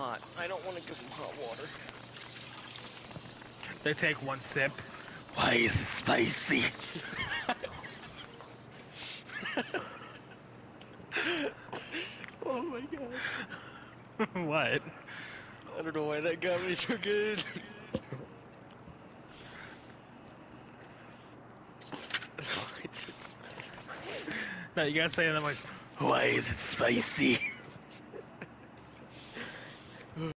hot. I don't want to give them hot water. They take one sip. Why is it spicy? oh my god. what? I don't know why that got me so good. No, you gotta say it that voice. Why is it spicy?